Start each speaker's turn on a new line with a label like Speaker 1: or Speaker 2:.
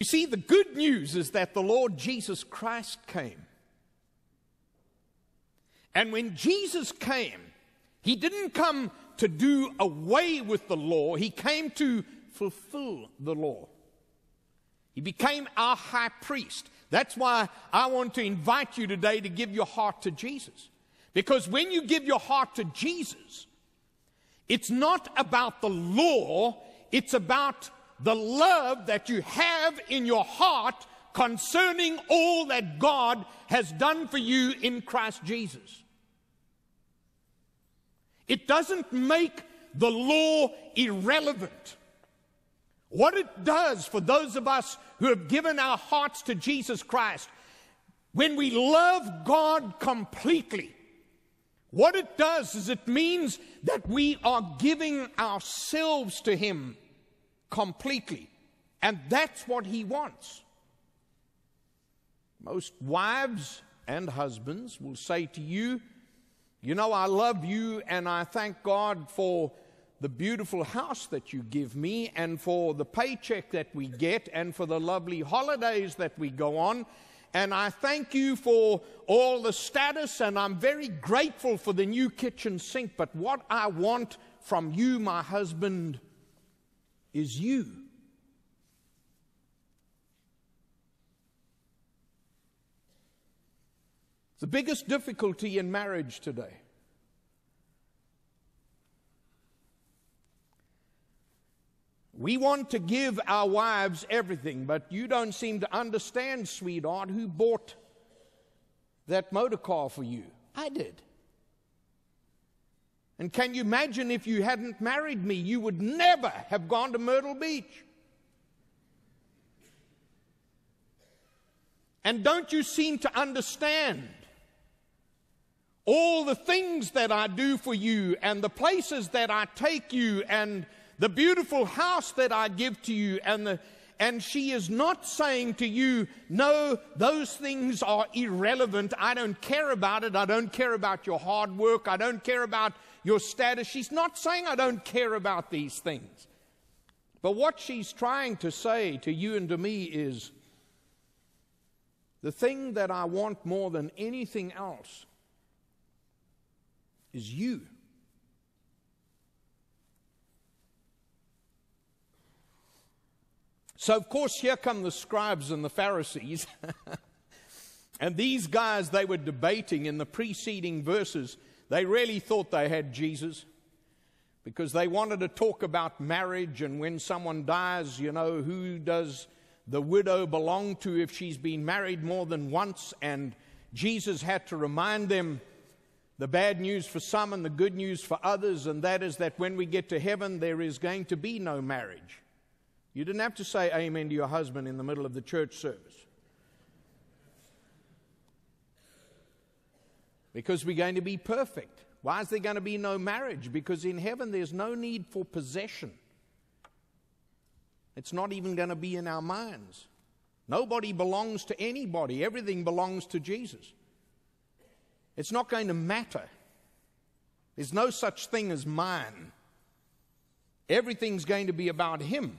Speaker 1: You see, the good news is that the Lord Jesus Christ came. And when Jesus came, he didn't come to do away with the law, he came to fulfill the law. He became our high priest. That's why I want to invite you today to give your heart to Jesus. Because when you give your heart to Jesus, it's not about the law, it's about the love that you have in your heart concerning all that God has done for you in Christ Jesus. It doesn't make the law irrelevant. What it does for those of us who have given our hearts to Jesus Christ, when we love God completely, what it does is it means that we are giving ourselves to Him completely. And that's what He wants. Most wives and husbands will say to you, you know, I love you and I thank God for the beautiful house that you give me and for the paycheck that we get and for the lovely holidays that we go on. And I thank you for all the status and I'm very grateful for the new kitchen sink. But what I want from you, my husband, is you. The biggest difficulty in marriage today. We want to give our wives everything, but you don't seem to understand, sweetheart, who bought that motor car for you. I did. And can you imagine if you hadn't married me, you would never have gone to Myrtle Beach. And don't you seem to understand all the things that I do for you and the places that I take you and the beautiful house that I give to you and the and she is not saying to you, no, those things are irrelevant. I don't care about it. I don't care about your hard work. I don't care about your status. She's not saying I don't care about these things. But what she's trying to say to you and to me is the thing that I want more than anything else is you. So, of course, here come the scribes and the Pharisees. and these guys, they were debating in the preceding verses. They really thought they had Jesus because they wanted to talk about marriage and when someone dies, you know, who does the widow belong to if she's been married more than once? And Jesus had to remind them the bad news for some and the good news for others, and that is that when we get to heaven, there is going to be no marriage. You didn't have to say amen to your husband in the middle of the church service. Because we're going to be perfect. Why is there going to be no marriage? Because in heaven there's no need for possession. It's not even going to be in our minds. Nobody belongs to anybody, everything belongs to Jesus. It's not going to matter. There's no such thing as mine. Everything's going to be about Him.